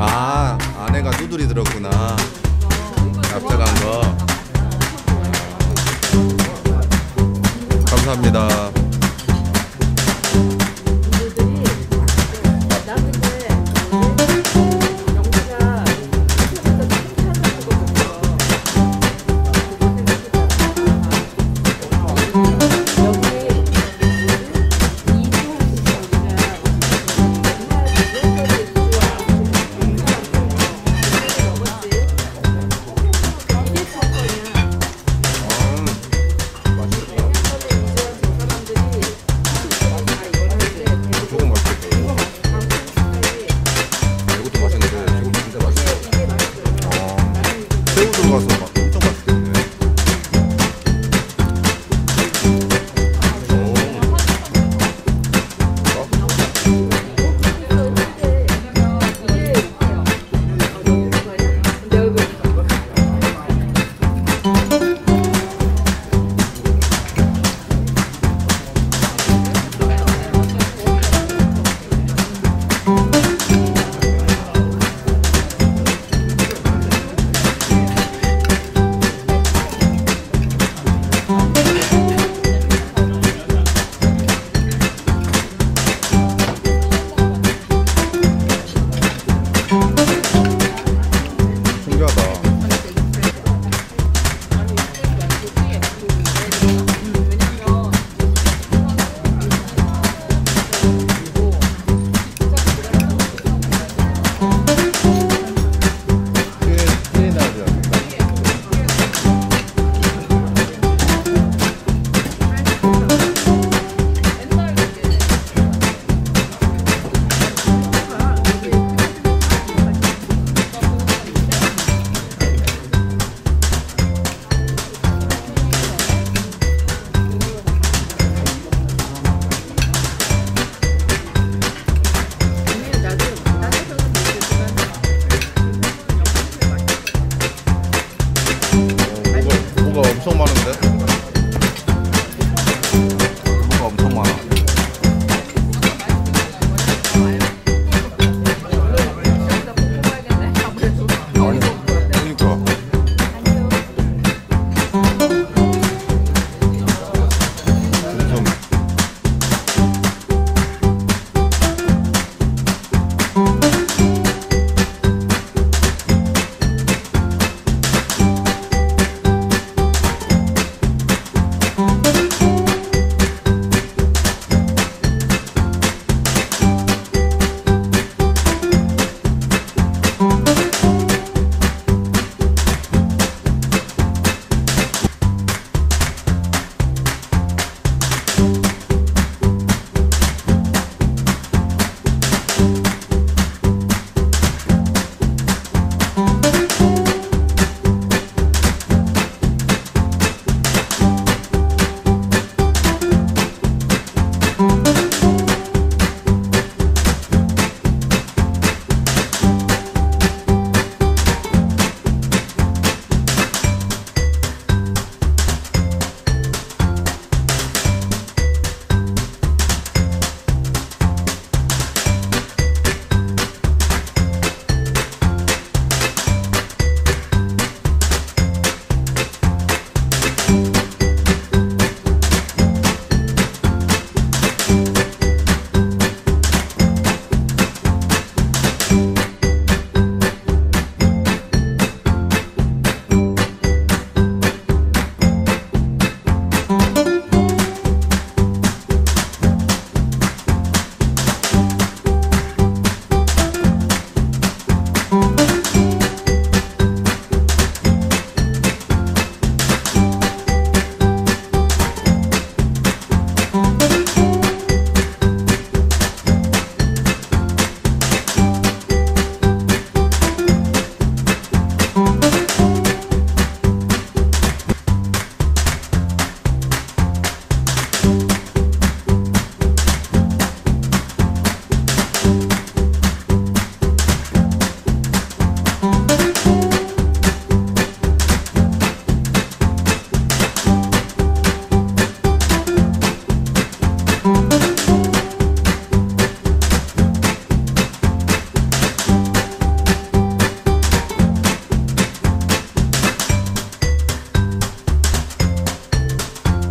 아 아내가 두드리 들었구나. 납작한 거. 감사합니다.